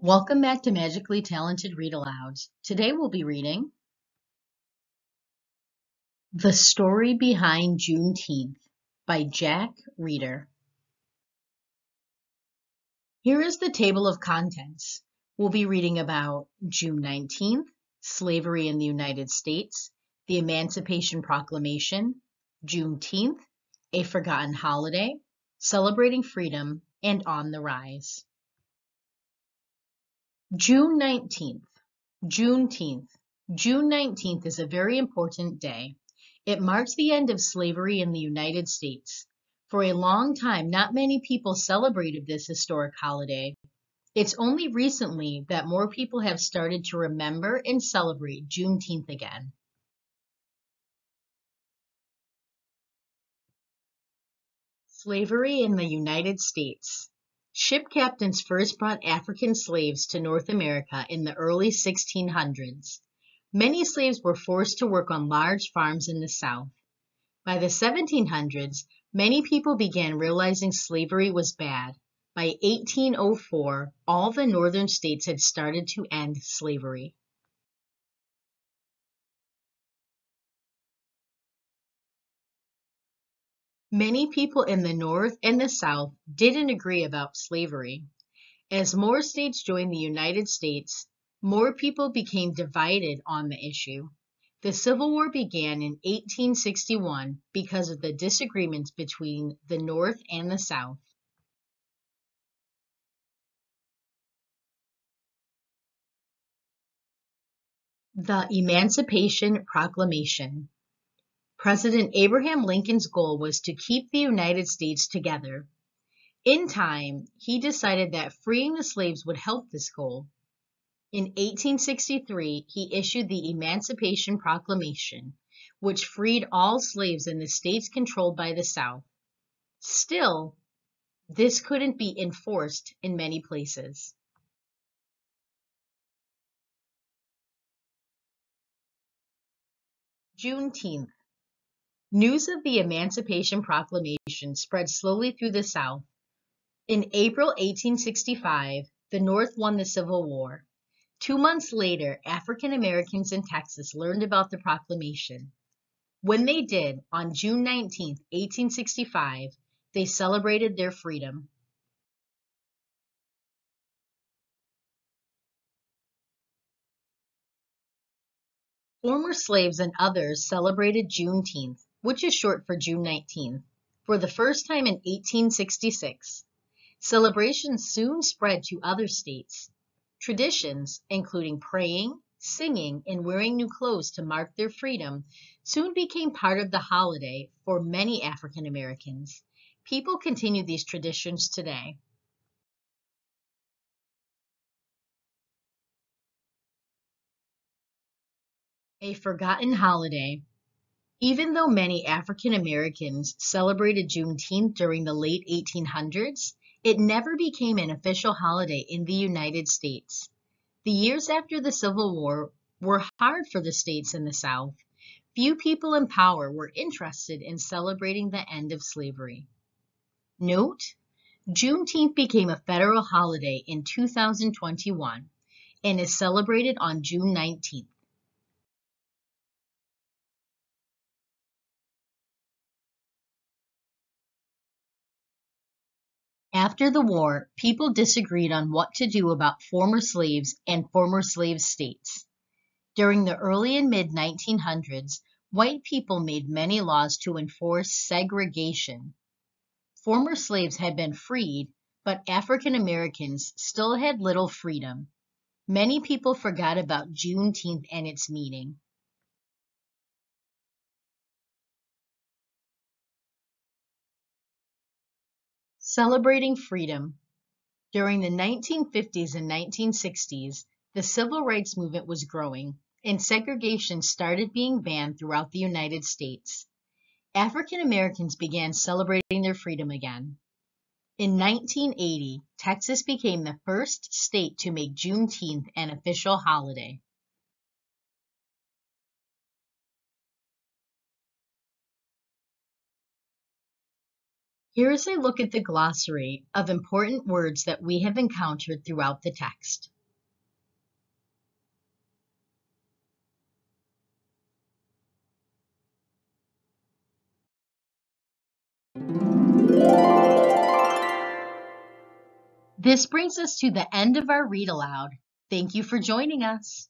Welcome back to Magically Talented Read Alouds. Today we'll be reading The Story Behind Juneteenth by Jack Reeder. Here is the table of contents. We'll be reading about June 19th, slavery in the United States, the Emancipation Proclamation, Juneteenth, a forgotten holiday, celebrating freedom, and on the rise. June 19th. Juneteenth. June 19th is a very important day. It marks the end of slavery in the United States. For a long time, not many people celebrated this historic holiday. It's only recently that more people have started to remember and celebrate Juneteenth again. Slavery in the United States. Ship captains first brought African slaves to North America in the early 1600s. Many slaves were forced to work on large farms in the South. By the 1700s, many people began realizing slavery was bad. By 1804, all the northern states had started to end slavery. Many people in the North and the South didn't agree about slavery. As more states joined the United States, more people became divided on the issue. The Civil War began in 1861 because of the disagreements between the North and the South. The Emancipation Proclamation President Abraham Lincoln's goal was to keep the United States together. In time, he decided that freeing the slaves would help this goal. In 1863, he issued the Emancipation Proclamation, which freed all slaves in the states controlled by the South. Still, this couldn't be enforced in many places. Juneteenth. News of the Emancipation Proclamation spread slowly through the South. In April 1865, the North won the Civil War. Two months later, African Americans in Texas learned about the proclamation. When they did, on June 19, 1865, they celebrated their freedom. Former slaves and others celebrated Juneteenth which is short for June 19th, for the first time in 1866. Celebrations soon spread to other states. Traditions, including praying, singing, and wearing new clothes to mark their freedom, soon became part of the holiday for many African Americans. People continue these traditions today. A forgotten holiday. Even though many African Americans celebrated Juneteenth during the late 1800s, it never became an official holiday in the United States. The years after the Civil War were hard for the states in the South. Few people in power were interested in celebrating the end of slavery. Note, Juneteenth became a federal holiday in 2021 and is celebrated on June 19th. After the war, people disagreed on what to do about former slaves and former slave states. During the early and mid 1900s, white people made many laws to enforce segregation. Former slaves had been freed, but African Americans still had little freedom. Many people forgot about Juneteenth and its meaning. Celebrating freedom. During the 1950s and 1960s, the civil rights movement was growing, and segregation started being banned throughout the United States. African Americans began celebrating their freedom again. In 1980, Texas became the first state to make Juneteenth an official holiday. Here is a look at the glossary of important words that we have encountered throughout the text. This brings us to the end of our read aloud. Thank you for joining us.